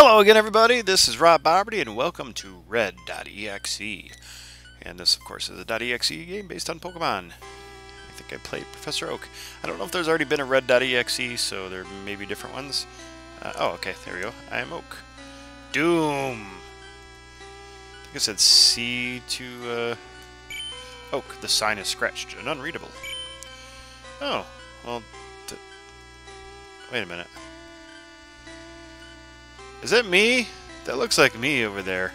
Hello again, everybody. This is Rob Boberty, and welcome to Red.exe. And this, of course, is a .exe game based on Pokemon. I think I played Professor Oak. I don't know if there's already been a Red.exe, so there may be different ones. Uh, oh, okay, there we go. I am Oak. Doom! I think I said C to uh, Oak. The sign is scratched and unreadable. Oh, well, wait a minute. Is that me? That looks like me over there.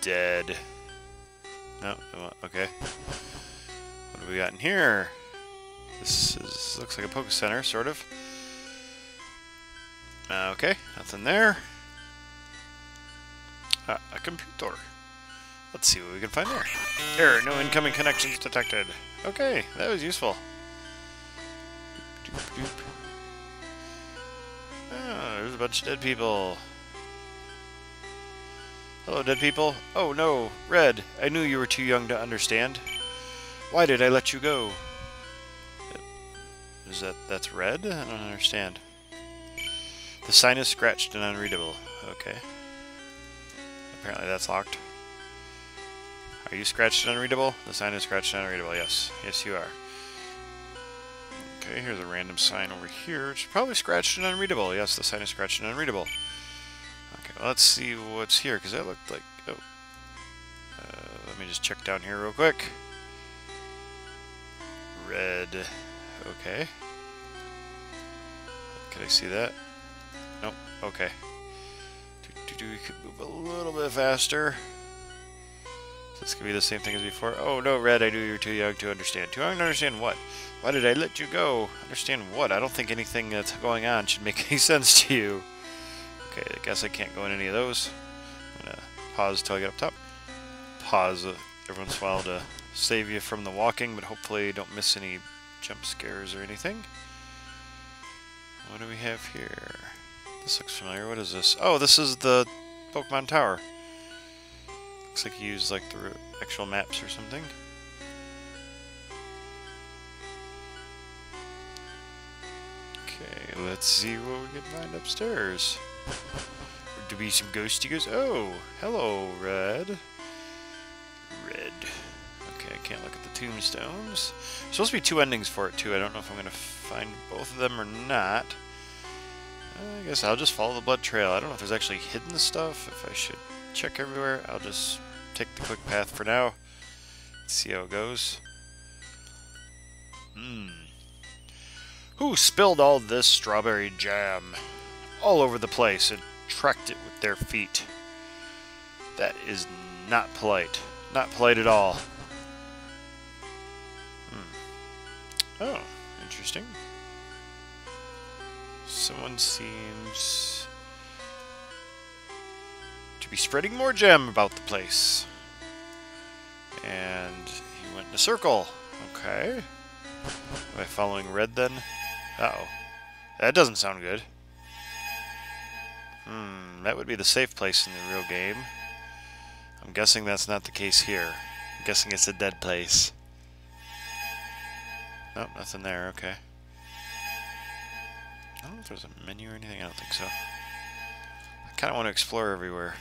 Dead. No, okay. What do we got in here? This is, looks like a Poke Center, sort of. Uh, okay, nothing there. Ah, a computer. Let's see what we can find there. Error, no incoming connections detected. Okay, that was useful. Doop, doop, doop. Oh, there's a bunch of dead people. Hello, dead people. Oh no, Red, I knew you were too young to understand. Why did I let you go? Is that, that's red? I don't understand. The sign is scratched and unreadable. Okay. Apparently that's locked. Are you scratched and unreadable? The sign is scratched and unreadable, yes. Yes, you are. Okay, here's a random sign over here. It's probably scratched and unreadable. Yes, the sign is scratched and unreadable. Okay, well, let's see what's here, because that looked like... Oh. Uh, let me just check down here real quick. Red. Okay. Can I see that? Nope. Okay. Do, do, do, we could move a little bit faster. This could be the same thing as before. Oh, no, Red, I knew you were too young to understand. Too young to understand what? Why did I let you go? Understand what? I don't think anything that's going on should make any sense to you. Okay, I guess I can't go in any of those. I'm to pause till I get up top. Pause every once in a while to save you from the walking, but hopefully don't miss any jump scares or anything. What do we have here? This looks familiar. What is this? Oh, this is the Pokemon Tower. Looks like you used like the actual maps or something. Okay, let's see what we can find upstairs. Would there be some ghosty ghosts? Oh, hello, Red. Red. Okay, I can't look at the tombstones. There's supposed to be two endings for it, too. I don't know if I'm going to find both of them or not. I guess I'll just follow the blood trail. I don't know if there's actually hidden stuff, if I should check everywhere. I'll just take the quick path for now. See how it goes. Hmm. Who spilled all this strawberry jam all over the place and tracked it with their feet? That is not polite. Not polite at all. Hmm. Oh, interesting. Someone seems to be spreading more jam about the place. And he went in a circle. Okay. Am I following red then? Uh oh That doesn't sound good. Hmm, that would be the safe place in the real game. I'm guessing that's not the case here. I'm guessing it's a dead place. Nope, nothing there, okay. I don't know if there's a menu or anything, I don't think so. I kind of want to explore everywhere.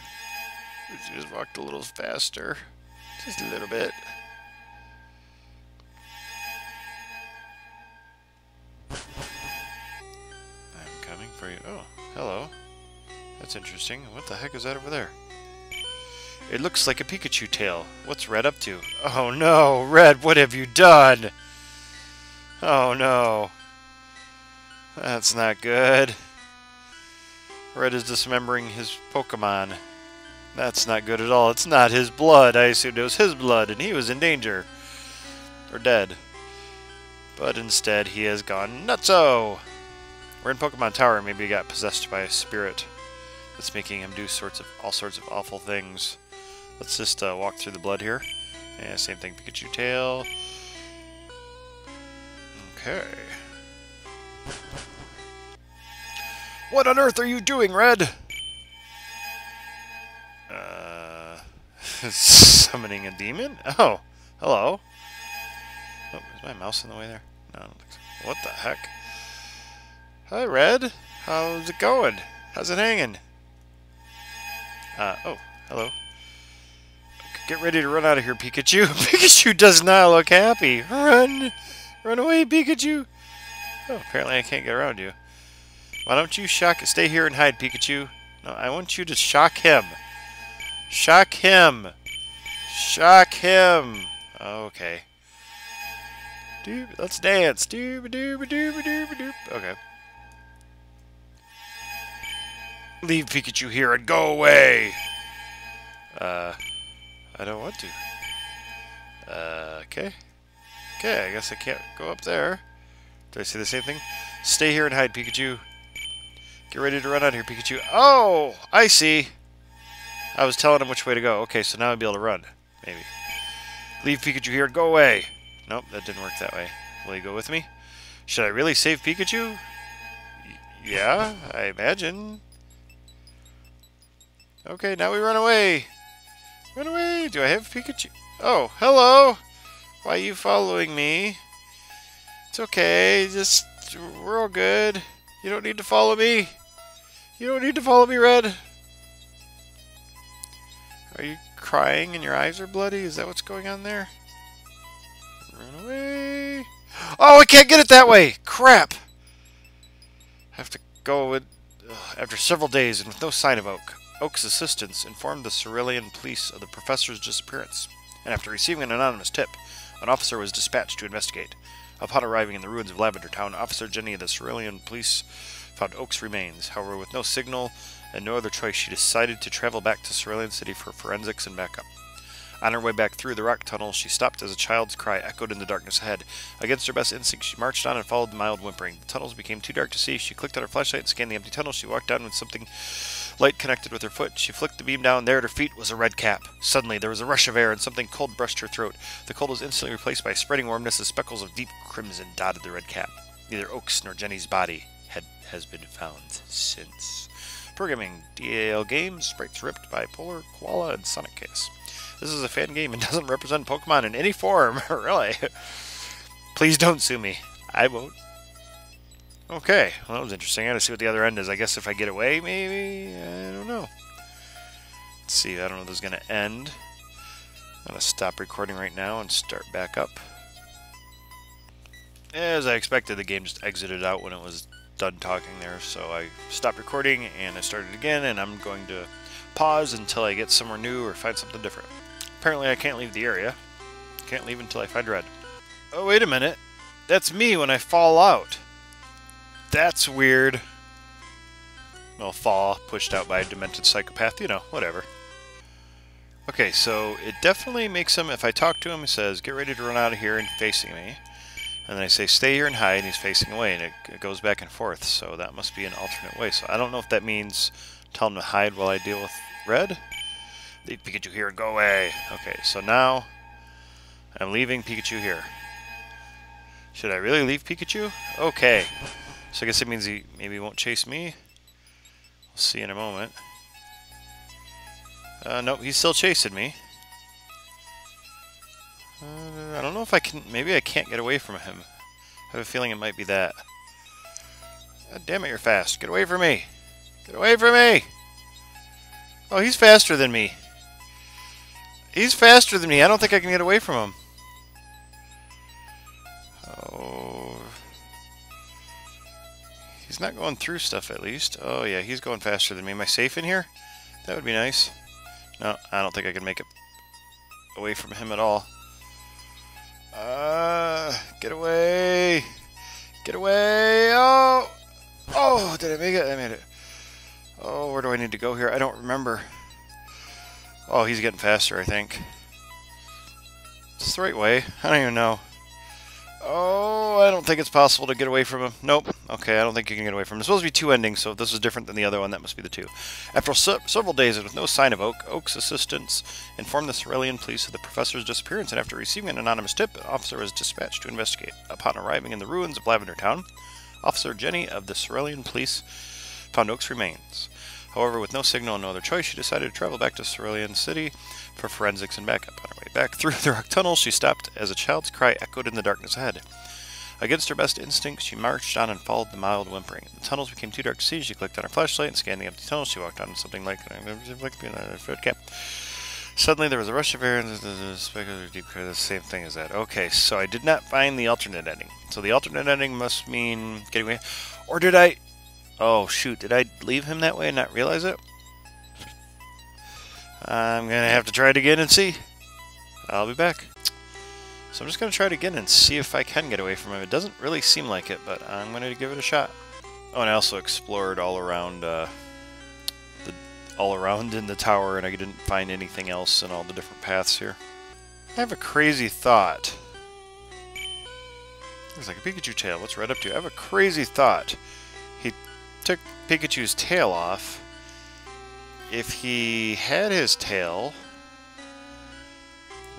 Just walked a little faster. Just a little bit. I'm coming for you. Oh, hello. That's interesting. What the heck is that over there? It looks like a Pikachu tail. What's Red up to? Oh no, Red, what have you done? Oh no. That's not good. Red is dismembering his Pokemon. That's not good at all. It's not his blood. I assumed it was his blood, and he was in danger. Or dead. But instead, he has gone nutso! We're in Pokemon Tower, maybe he got possessed by a spirit that's making him do sorts of all sorts of awful things. Let's just uh, walk through the blood here. Yeah, same thing, Pikachu tail. Okay. What on earth are you doing, Red? summoning a demon? Oh, hello. Oh, is my mouse in the way there? No, so. What the heck? Hi, Red. How's it going? How's it hanging? Uh, oh, hello. Get ready to run out of here, Pikachu. Pikachu does not look happy. Run! Run away, Pikachu! Oh, apparently I can't get around you. Why don't you shock... Stay here and hide, Pikachu. No, I want you to shock him. Shock him. Shock him. Okay. Doop, let's dance. Doop, doop, doop, doop, doop. Okay. Leave Pikachu here and go away. Uh, I don't want to. Uh, okay. Okay, I guess I can't go up there. Do I see the same thing? Stay here and hide, Pikachu. Get ready to run out here, Pikachu. Oh, I see. I was telling him which way to go. Okay, so now I'd be able to run. Maybe. Leave Pikachu here go away. Nope, that didn't work that way. Will you go with me? Should I really save Pikachu? Y yeah, I imagine. Okay, now we run away. Run away. Do I have Pikachu? Oh, hello. Why are you following me? It's okay. Just, we're all good. You don't need to follow me. You don't need to follow me, Red. Are you crying and your eyes are bloody? Is that what's going on there? Run away. Oh, I can't get it that way. Crap. I have to go with... after several days and with no sign of Oak. Oak's assistants informed the Cerulean police of the professor's disappearance, and after receiving an anonymous tip, an officer was dispatched to investigate. Upon arriving in the ruins of Lavender Town, Officer Jenny of the Cerulean Police found Oak's remains. However, with no signal and no other choice, she decided to travel back to Cerulean City for forensics and backup. On her way back through the rock tunnel, she stopped as a child's cry echoed in the darkness ahead. Against her best instinct, she marched on and followed the mild whimpering. The tunnels became too dark to see. She clicked on her flashlight and scanned the empty tunnel. She walked down with something light connected with her foot. She flicked the beam down. There at her feet was a red cap. Suddenly, there was a rush of air, and something cold brushed her throat. The cold was instantly replaced by spreading warmness as speckles of deep crimson dotted the red cap. Neither Oak's nor Jenny's body had, has been found since. Programming DAL Games, sprites ripped by Polar, Koala, and Sonic Case. This is a fan game and doesn't represent Pokemon in any form, really. Please don't sue me. I won't. Okay, well, that was interesting. I gotta see what the other end is. I guess if I get away, maybe? I don't know. Let's see, I don't know if this is gonna end. I'm gonna stop recording right now and start back up. As I expected, the game just exited out when it was done talking there, so I stopped recording and I started again, and I'm going to pause until I get somewhere new or find something different. Apparently I can't leave the area. Can't leave until I find Red. Oh, wait a minute. That's me when I fall out. That's weird. Well, fall, pushed out by a demented psychopath, you know, whatever. Okay, so it definitely makes him, if I talk to him, he says, get ready to run out of here and facing me. And then I say, stay here and hide, and he's facing away, and it, it goes back and forth, so that must be an alternate way. So I don't know if that means tell him to hide while I deal with red. Leave Pikachu here and go away. Okay, so now I'm leaving Pikachu here. Should I really leave Pikachu? Okay. So I guess it means he maybe won't chase me. We'll see in a moment. Uh, nope, he's still chasing me. I don't know if I can... Maybe I can't get away from him. I have a feeling it might be that. God damn it, you're fast. Get away from me. Get away from me! Oh, he's faster than me. He's faster than me. I don't think I can get away from him. Oh. He's not going through stuff at least. Oh yeah, he's going faster than me. Am I safe in here? That would be nice. No, I don't think I can make it away from him at all. Get away! Get away! Oh! Oh, did I make it? I made it. Oh, where do I need to go here? I don't remember. Oh, he's getting faster, I think. It's the right way. I don't even know. Oh, I don't think it's possible to get away from him. Nope. Okay, I don't think you can get away from him. There's supposed to be two endings, so if this is different than the other one, that must be the two. After se several days and with no sign of Oak, Oak's assistants informed the Cerulean police of the professor's disappearance, and after receiving an anonymous tip, an officer was dispatched to investigate. Upon arriving in the ruins of Lavender Town, Officer Jenny of the Cerulean police found Oak's remains. However, with no signal and no other choice, she decided to travel back to Cerulean City for forensics and backup. On her way back through the rock tunnel, she stopped as a child's cry echoed in the darkness ahead. Against her best instincts, she marched on and followed the mild whimpering. The tunnels became too dark to see. She clicked on her flashlight and scanned the empty tunnels. She walked on something like, a foot cap. Suddenly, there was a rush of air, and the deep the same thing as that. Okay, so I did not find the alternate ending. So the alternate ending must mean getting away. Or did I... Oh, shoot. Did I leave him that way and not realize it? I'm going to have to try it again and see. I'll be back. So I'm just going to try it again and see if I can get away from him. It doesn't really seem like it, but I'm going to give it a shot. Oh, and I also explored all around uh, the all around in the tower, and I didn't find anything else in all the different paths here. I have a crazy thought. Looks like a Pikachu tail. What's right up to? I have a crazy thought. Took Pikachu's tail off. If he had his tail,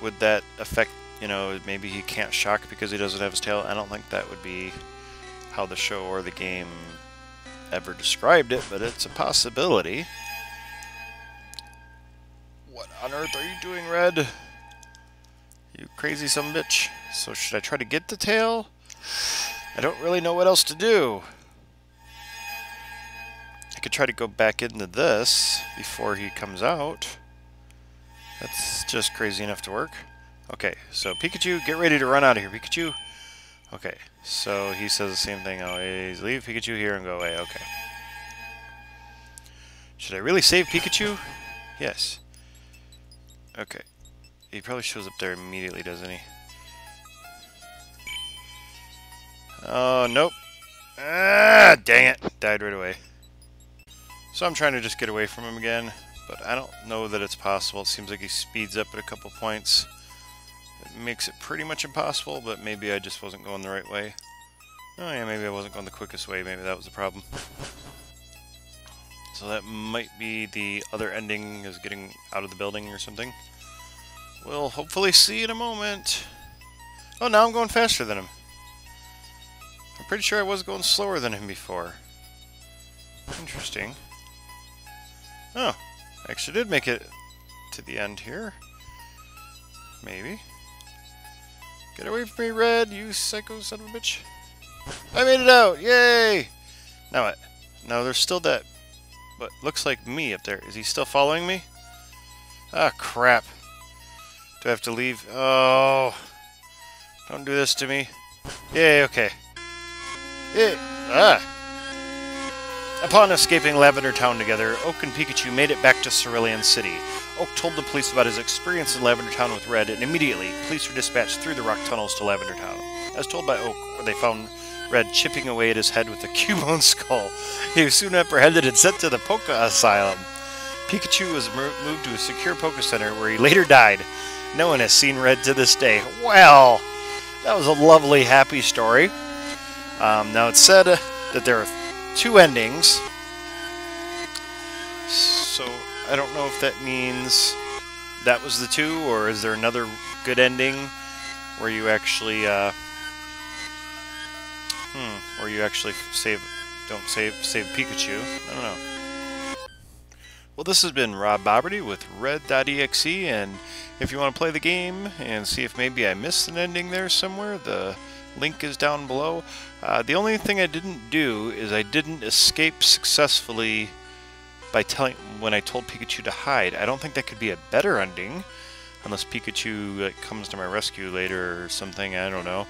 would that affect, you know, maybe he can't shock because he doesn't have his tail? I don't think that would be how the show or the game ever described it, but it's a possibility. What on earth are you doing, Red? You crazy some bitch. So should I try to get the tail? I don't really know what else to do. Could try to go back into this before he comes out. That's just crazy enough to work. Okay, so Pikachu, get ready to run out of here, Pikachu. Okay, so he says the same thing always. Leave Pikachu here and go away. Okay. Should I really save Pikachu? Yes. Okay. He probably shows up there immediately, doesn't he? Oh, nope. Ah, dang it. Died right away. So I'm trying to just get away from him again but I don't know that it's possible. It seems like he speeds up at a couple points. It makes it pretty much impossible, but maybe I just wasn't going the right way. Oh yeah, maybe I wasn't going the quickest way. Maybe that was the problem. So that might be the other ending is getting out of the building or something. We'll hopefully see in a moment. Oh, now I'm going faster than him. I'm pretty sure I was going slower than him before. Interesting. Oh, I Actually did make it to the end here. Maybe. Get away from me, Red, you psycho son of a bitch. I made it out! Yay! Now what? No, there's still that... What looks like me up there. Is he still following me? Ah, crap. Do I have to leave? Oh. Don't do this to me. Yay, okay. Yeah. Ah. Upon escaping Lavender Town together, Oak and Pikachu made it back to Cerulean City. Oak told the police about his experience in Lavender Town with Red, and immediately, police were dispatched through the rock tunnels to Lavender Town. As told by Oak, where they found Red chipping away at his head with a Cubone skull. He was soon apprehended and sent to the Poke Asylum. Pikachu was moved to a secure Poke Center, where he later died. No one has seen Red to this day. Well, that was a lovely, happy story. Um, now, it's said that there are two endings. So I don't know if that means that was the two, or is there another good ending where you actually, uh, hmm, where you actually save, don't save, save Pikachu? I don't know. Well, this has been Rob Boberty with Red.exe, and if you want to play the game and see if maybe I missed an ending there somewhere, the Link is down below. Uh, the only thing I didn't do is I didn't escape successfully by telling when I told Pikachu to hide. I don't think that could be a better ending, unless Pikachu like, comes to my rescue later or something. I don't know.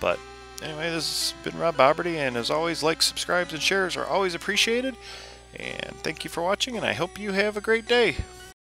But anyway, this has been Rob Boberty, and as always, likes, subscribes, and shares are always appreciated. And thank you for watching, and I hope you have a great day.